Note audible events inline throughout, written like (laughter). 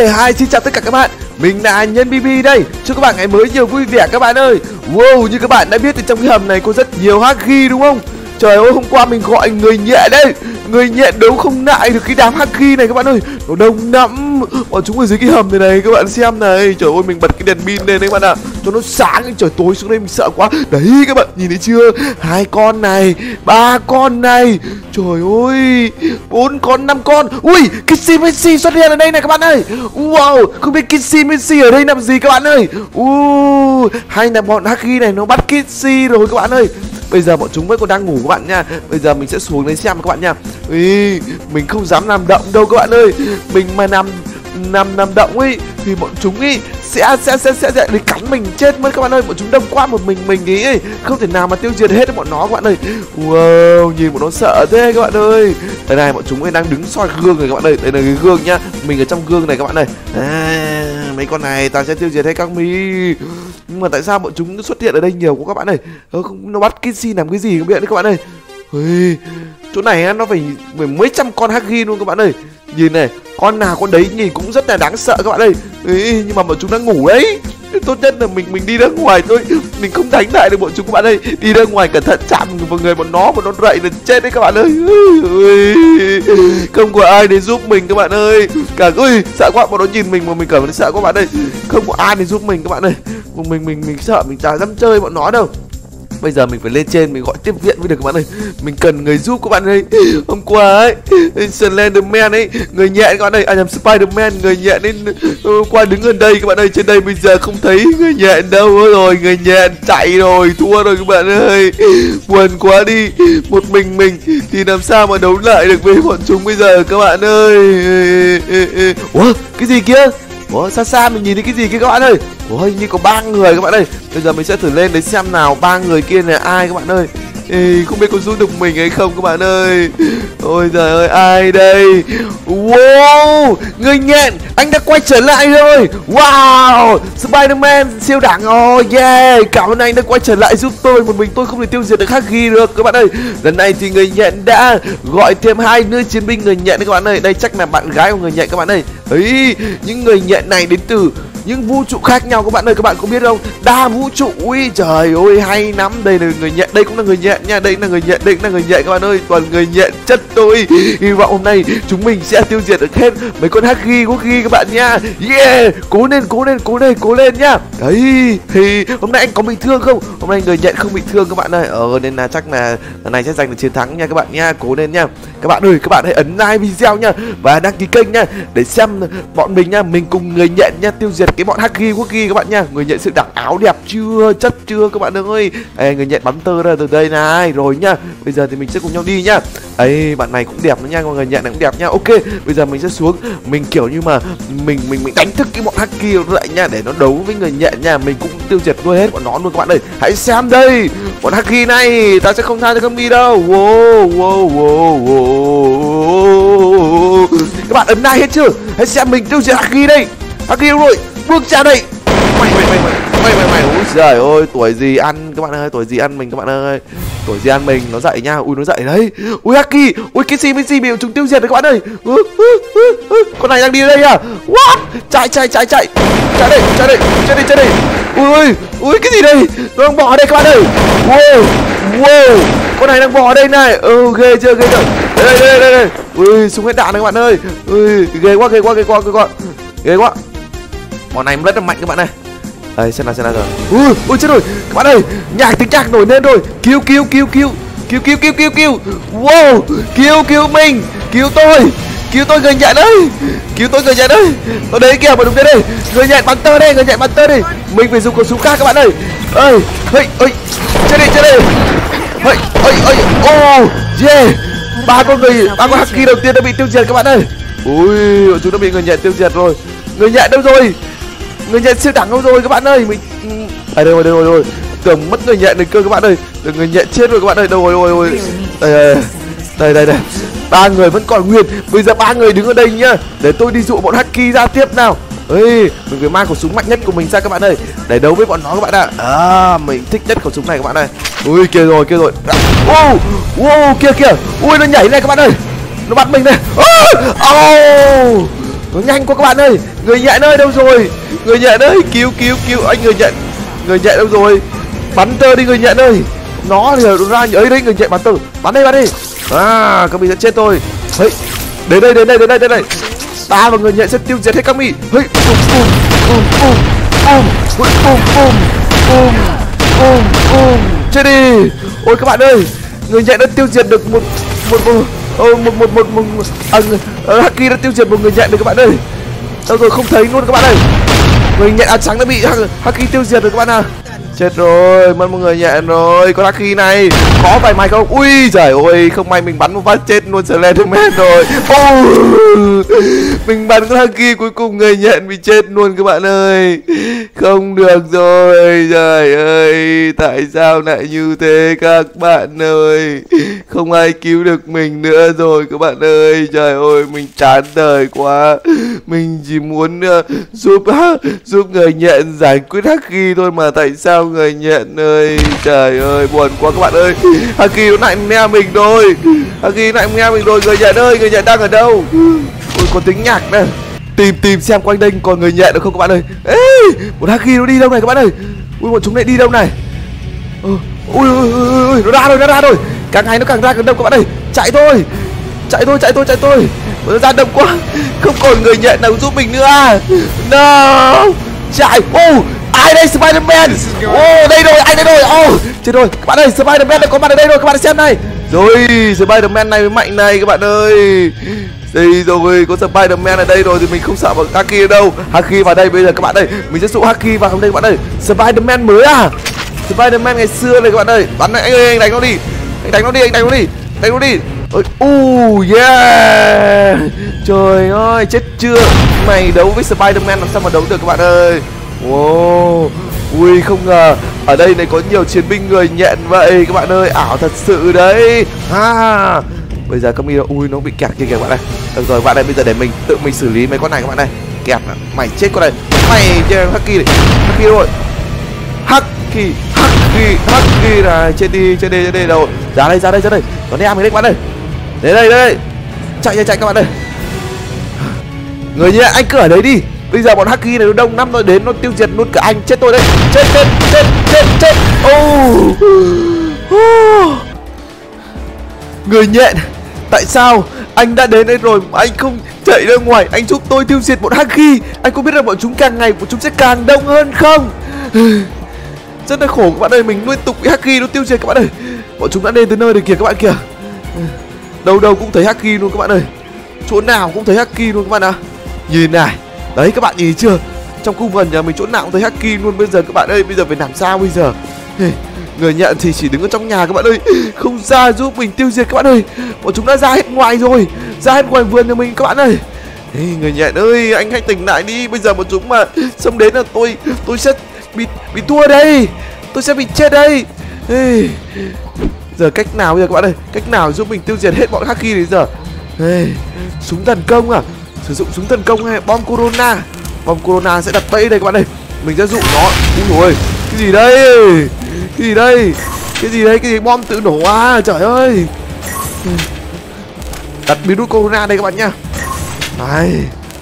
hai xin chào tất cả các bạn. Mình là Nhân BB đây. Chúc các bạn ngày mới nhiều vui vẻ các bạn ơi. Wow, như các bạn đã biết thì trong cái hầm này có rất nhiều haki đúng không? Trời ơi, hôm qua mình gọi người nhẹ đây Người nhẹ đấu không lại được cái đám haki này các bạn ơi. Nó đông lắm. Bọn chúng ở dưới cái hầm này này các bạn xem này. Trời ơi, mình bật cái đèn pin lên đấy các bạn ạ. Cho nó sáng, trời tối xuống đây mình sợ quá. Đấy các bạn, nhìn thấy chưa? Hai con này, ba con này. Trời ơi, bốn con, năm con. Ui, Kissy xuất hiện ở đây này các bạn ơi. Wow, không biết Kissy ở đây làm gì các bạn ơi. Uh, hay là bọn haki này nó bắt Kissy rồi các bạn ơi. Bây giờ bọn chúng vẫn còn đang ngủ các bạn nha. Bây giờ mình sẽ xuống đấy xem các bạn nha. Ý, Mình không dám làm động đâu các bạn ơi. Mình mà làm nằm nằm động ấy thì bọn chúng ấy sẽ sẽ sẽ sẽ, sẽ để cắn mình chết mất các bạn ơi. Bọn chúng đông quá một mình mình ấy không thể nào mà tiêu diệt hết bọn nó các bạn ơi. Wow nhìn bọn nó sợ thế các bạn ơi. Đây này bọn chúng ấy đang đứng soi gương này các bạn ơi. Đây là cái gương nhá. Mình ở trong gương này các bạn ơi. À, mấy con này ta sẽ tiêu diệt hết các mi nhưng mà tại sao bọn chúng xuất hiện ở đây nhiều quá các bạn ơi? Ờ, không nó bắt kinsy làm cái gì không biết đấy các bạn ơi. Ui, chỗ này nó phải mười mấy trăm con haki luôn các bạn ơi. Nhìn này con nào con đấy nhìn cũng rất là đáng sợ các bạn ơi. Ý, nhưng mà bọn chúng đang ngủ đấy. Tốt nhất là mình mình đi ra ngoài thôi. Mình không đánh lại được bọn chúng các bạn ơi. Đi ra ngoài cẩn thận chạm vào người bọn nó bọn nó rậy là chết đấy các bạn ơi. Ui, không có ai để giúp mình các bạn ơi. Cả ui sợ quá bọn nó nhìn mình mà mình cảm thấy sợ các bạn ơi. Không có ai để giúp mình các bạn ơi mình mình mình sợ, mình chả dám chơi bọn nó đâu. Bây giờ mình phải lên trên, mình gọi tiếp viện mới được các bạn ơi. Mình cần người giúp các bạn ơi. (laughs) Hôm qua ấy Slenderman ấy, người nhẹ các bạn ơi. À nhầm, Spiderman, người nhẹ nên hôm qua đứng gần đây các bạn ơi. Trên đây bây giờ không thấy người nhẹ đâu rồi. Người nhẹ chạy rồi, thua rồi các bạn ơi. (laughs) Buồn quá đi. Một mình mình thì làm sao mà đấu lại được với bọn chúng bây giờ các bạn ơi? (laughs) Ủa, cái gì kia? Ủa, xa xa mình nhìn thấy cái gì kia các bạn ơi? Ủa như có ba người các bạn ơi. Bây giờ mình sẽ thử lên đấy xem nào ba người kia là ai các bạn ơi. Ê, không biết có giúp được mình hay không các bạn ơi. Ôi trời ơi ai đây? Wow Người nhện. Anh đã quay trở lại rồi. Wow Spiderman siêu đẳng. Oh yeah. Cảm ơn anh đã quay trở lại giúp tôi. Một mình tôi không thể tiêu diệt được Hagi được các bạn ơi. Lần này thì người nhện đã gọi thêm hai nữ chiến binh người nhện các bạn ơi. Đây chắc là bạn gái của người nhện các bạn ơi. Ấy những người nhện này đến từ những vũ trụ khác nhau, các bạn ơi, các bạn có biết không? Đa vũ trụ, ui trời ơi, hay lắm. Đây là người nhện, đây cũng là người nhện nha, đây là người nhện, đây cũng là người nhện, các bạn ơi. Toàn người nhện chất tôi. Hy vọng hôm nay chúng mình sẽ tiêu diệt được hết mấy con haki quốc ghi các bạn nha. Yeah, cố lên cố lên cố lên cố lên nhá đấy, thì hôm nay anh có bị thương không? Hôm nay người nhện không bị thương các bạn ơi. Ờ nên là chắc là lần này sẽ giành được chiến thắng nha các bạn nha. Cố lên nha. Các bạn ơi, các bạn hãy ấn like video nha và đăng ký kênh nha để xem bọn mình nha, mình cùng người nhện nha, tiêu diệt cái bọn haki quốc các bạn nha người nhận sự đặc áo đẹp chưa chất chưa các bạn ơi. Ê, người nhận bắn tơ ra từ đây này rồi nha. Bây giờ thì mình sẽ cùng nhau đi nhá ấy bạn này cũng đẹp nữa nha mọi người nhận này cũng đẹp nha. Ok bây giờ mình sẽ xuống. Mình kiểu như mà mình mình mình đánh thức cái bọn haki lại nha để nó đấu với người nhện nha. Mình cũng tiêu diệt luôn hết bọn nó luôn các bạn ơi. Hãy xem đây bọn haki này ta sẽ không tha cho không đi đâu. Wow wow wow wow. Các bạn ấn like hết chưa? Hãy xem mình tiêu diệt haki đây. Haki rồi? Bước ra đây. Mày mày mày mày mày mày mày. Ui trời ơi tuổi gì ăn các bạn ơi tuổi gì ăn mình các bạn ơi. Tuổi gì ăn mình nó dậy nha ui nó dậy đấy. Ui haki ui cái gì cái gì bị chúng tiêu diệt đấy các bạn ơi. Con này đang đi đây à? What? Chạy chạy chạy chạy. Chạy đây chạy đây chạy đây chạy đây. Ui ui ui cái gì đây? Nó đang ở đây các bạn ơi. Wow wow. Con này đang ở đây này. Ừ ghê chưa ghê chưa? Đây đây đây đây. Ui súng hết đạn này các bạn ơi. Ui ghê quá ghê quá ghê quá ghê quá. Ghê quá bọn này rất là mạnh các bạn này đây, xem nào xem nào rồi. Ui ui, chết rồi. Các bạn ơi, nhạc tiếng nhạc nổi lên rồi. Cứu cứu cứu cứu. Cứu cứu cứu cứu cứu. Wow, cứu cứu mình. Cứu tôi. Cứu tôi, người nhện ơi. Cứu tôi, người nhện ơi. Ở đấy kìa mà đúng thế đây người nhện bắn tơ đây người nhện bắn tơ đây mình phải dùng khẩu súng khác các bạn ơi. Ơi ơi ơi chết đi chết đi. Ơi ơi ơi oh yeah. Ba con người, ba con haki đầu tiên đã bị tiêu diệt các bạn ơi. Ui chúng đã bị người nhện tiêu diệt rồi. Người nhện đâu rồi? Người nhện siêu đẳng không rồi các bạn ơi? Mình à đâu rồi đâu rồi, rồi. tưởng mất người nhện được cơ các bạn ơi. Được người nhện chết rồi các bạn ơi. Đâu rồi đâu rồi đây đây đây. Đây đây ba người vẫn còn nguyên. Bây giờ ba người đứng ở đây nhá. Để tôi đi dụ bọn haki ra tiếp nào. Ơi mình phải mang khẩu súng mạnh nhất của mình ra các bạn ơi. Để đấu với bọn nó các bạn ạ. À. mình thích nhất khẩu súng này các bạn ơi. Ui kia rồi kia rồi. Wow wow kia kia. Ui nó nhảy này các bạn ơi. Nó bắt mình này. Ô oh nó nhanh quá các bạn ơi. Người nhện ơi đâu rồi? Người nhện ơi cứu cứu cứu. Anh người nhện người nhện đâu rồi? Bắn tơ đi người nhện ơi nó thì ra ấy đấy người nhện bắn tơ. Bắn đi bắn đi à các vị sẽ chết tôi hey, đến đây đến đây đến đây đến đây. Ta và người nhện sẽ tiêu diệt hết các vị. Hey, bùm bùm bùm bùm bùm. Bùm bùm bùm bùm bùm chết đi. Ôi các bạn ơi. Người nhện đã tiêu diệt được một một một ô một một một, một, một. À, uh, Haki đã tiêu diệt một người nhện rồi các bạn ơi. Đâu rồi không thấy luôn các bạn ơi. Người nhện áo à, trắng đã bị Haki tiêu diệt rồi các bạn à chết rồi mất một người nhện rồi. Con Haki này. Có vài may không? Ui trời ơi không may mình bắn một phát chết luôn Slenderman rồi. Oh, (laughs) mình bắn con Haki cuối cùng người nhện bị chết luôn các bạn ơi. Không được rồi trời ơi. Tại sao lại như thế các bạn ơi? Không ai cứu được mình nữa rồi các bạn ơi. Trời ơi mình chán đời quá. Mình chỉ muốn uh, giúp uh, (laughs) giúp người nhện giải quyết Haki thôi mà tại sao người nhện ơi trời ơi buồn quá các bạn ơi. Haki nó lại nghe mình rồi. Haki lại nghe mình rồi người nhện ơi người nhện đang ở đâu? Ôi có tính nhạc đây tìm tìm xem quanh đây còn người nhện được không các bạn ơi. Ê một haki nó đi đâu này các bạn ơi? Ui bọn chúng lại đi đâu này? Ui, ui, ui, ui nó ra rồi nó ra rồi. Càng ngày nó càng ra càng đông các bạn ơi. Chạy thôi chạy thôi chạy thôi chạy thôi. Nó ra đông quá. Không còn người nhện nào giúp mình nữa à. no chạy. Ô oh, ai đây Spiderman? Oh, đây rồi anh đây rồi? Oh, chết rồi các bạn ơi Spiderman đã có mặt ở đây rồi các bạn xem này. Rồi Spiderman này mới mạnh này các bạn ơi. Đây rồi có Spiderman ở đây rồi thì mình không sợ bằng Haki đâu. Haki vào đây bây giờ các bạn ơi mình sẽ dụ Haki vào đây các bạn ơi. Spiderman mới à? Spiderman ngày xưa này các bạn ơi. Bắn anh ơi anh đánh nó đi. Anh đánh nó đi anh đánh nó đi. Đánh nó đi. Ôi uh, yeah. Trời ơi chết chưa? Mày đấu với Spiderman làm sao mà đấu được các bạn ơi wow ui không ngờ ở đây này có nhiều chiến binh người nhện vậy các bạn ơi ảo thật sự đấy. Ha bây giờ Kami ui nó bị kẹt kia kìa các bạn này được rồi bạn này bây giờ để mình tự mình xử lý mấy con này các bạn này kẹt mày chết con này. Mày chơi haki này haki rồi haki haki haki này chết đi chết đi chết đi đâu. Ra đây ra đây ra đây. Nó đem mình đấy các bạn ơi. Đến đây đây. Chạy chạy chạy các bạn ơi. Người nhện, anh cứ ở đấy đi bây giờ bọn haki này nó đông năm nó đến, nó tiêu diệt luôn cả anh. Chết tôi đấy. Chết chết chết chết chết. Oh. oh. người nhện, Tại sao anh đã đến đây rồi mà anh không chạy ra ngoài? Anh giúp tôi tiêu diệt bọn Haki. Anh có biết là bọn chúng càng ngày bọn chúng sẽ càng đông hơn không? (sighs) Rất là khổ, các bạn ơi. Mình liên tục bị Haki nó tiêu diệt các bạn ơi. Bọn chúng đã đến tới nơi rồi kìa, các bạn kìa. Đâu đâu cũng thấy Haki luôn, các bạn ơi. Chỗ nào cũng thấy Haki luôn, các bạn ạ. À. Nhìn này. Đấy các bạn nhìn chưa? Trong khu vườn nhà mình chỗ nào cũng thấy Haki luôn. Bây giờ các bạn ơi Bây giờ phải làm sao bây giờ? Người nhận thì chỉ đứng ở trong nhà các bạn ơi. Không ra giúp mình tiêu diệt các bạn ơi. Bọn chúng đã ra hết ngoài rồi. Ra hết ngoài vườn nhà mình các bạn ơi. Ê, người nhện ơi anh hãy tỉnh lại đi. Bây giờ bọn chúng mà xông đến là tôi tôi sẽ bị bị thua đây. Tôi sẽ bị chết đây. Ê, giờ cách nào bây giờ các bạn ơi? Cách nào giúp mình tiêu diệt hết bọn haki đấy giờ? Ê, súng tấn công à? Sử dụng súng tấn công hay bom corona. Bom corona sẽ đặt bẫy đây các bạn ơi. Mình sẽ dụ nó. Ui rồi cái gì đây? Cái gì đây? Cái gì đây? Cái gì? Bom tự nổ à? Trời ơi. Đặt virus corona đây các bạn nhá. Này,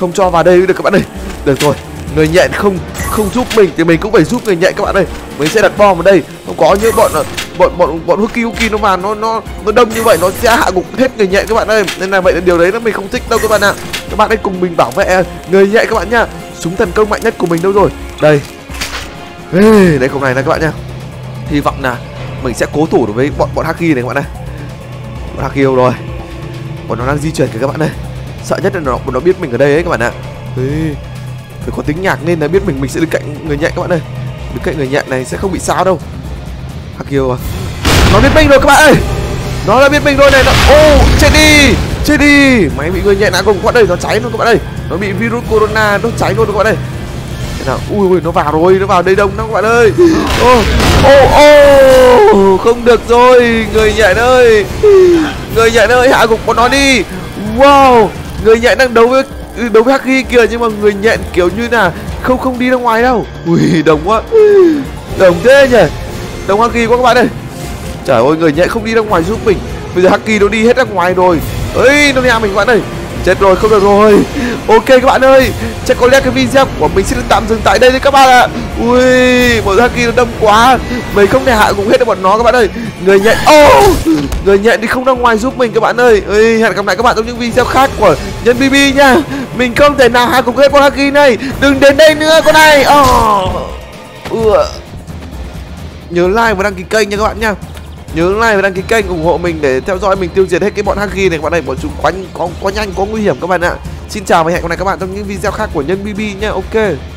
không cho vào đây được các bạn ơi. Được rồi, người nhện không không giúp mình thì mình cũng phải giúp người nhện các bạn ơi. Mình sẽ đặt bom vào đây. Không có những bọn bọn bọn bọn Huki Huki nó mà nó nó nó đông như vậy, nó sẽ hạ gục hết người nhện các bạn ơi. Nên là vậy là điều đấy nó mình không thích đâu các bạn ạ các bạn hãy cùng mình bảo vệ người nhạy các bạn nhá súng thần công mạnh nhất của mình đâu rồi? Đây. Ê, đây không này này các bạn nhá hy vọng là mình sẽ cố thủ đối với bọn bọn haki này các bạn này bọn haki đâu rồi? Bọn nó đang di chuyển kìa các bạn ơi. Sợ nhất là nó bọn nó biết mình ở đây ấy các bạn ạ. Ê, phải có tính nhạc nên là biết mình mình sẽ đứng cạnh người nhạy các bạn ơi. Đứng cạnh người nhạy này sẽ không bị sao đâu. Hakio à nó biết mình rồi các bạn ơi nó đã biết mình rồi này. Nó ô oh, chết đi chết đi. Máy bị người nhẹ nã cùng các bạn ơi nó cháy luôn các bạn ơi. Nó bị virus corona nó cháy luôn các bạn ơi. Nào? Ui ui nó vào rồi nó vào đây đông lắm các bạn ơi. Ô ô ô không được rồi người nhẹ ơi. Người nhẹ ơi hạ gục bọn nó đi. Wow người nhẹ đang đấu với đấu với haki kìa nhưng mà người nhện kiểu như là không không đi ra ngoài đâu. Ui đồng quá. Đồng thế nhỉ? Đồng haki quá các bạn ơi trời ơi người nhện không đi ra ngoài giúp mình. Bây giờ haki nó đi hết ra ngoài rồi. Ấy nó nhà mình các bạn ơi. Chết rồi không được rồi. (laughs) Ok các bạn ơi chắc có lẽ cái video của mình sẽ được tạm dừng tại đây đấy các bạn ạ. Ui một haki nó đâm quá. Mình không thể hạ cũng hết được bọn nó các bạn ơi. Người nhện ô! Oh, người nhện đi không ra ngoài giúp mình các bạn ơi. Ui hẹn gặp lại các bạn trong những video khác của nhân bb nha. Mình không thể nào hạ cũng hết con haki này. Đừng đến đây nữa con này. Oh. ừ. nhớ like và đăng ký kênh nha các bạn nha nhớ like và đăng ký kênh, ủng hộ mình để theo dõi mình tiêu diệt hết cái bọn haki này, các bạn này bọn chúng quá có quá nhanh, có nguy hiểm các bạn ạ. Xin chào và hẹn gặp lại các bạn trong những video khác của nhân bb nha ok.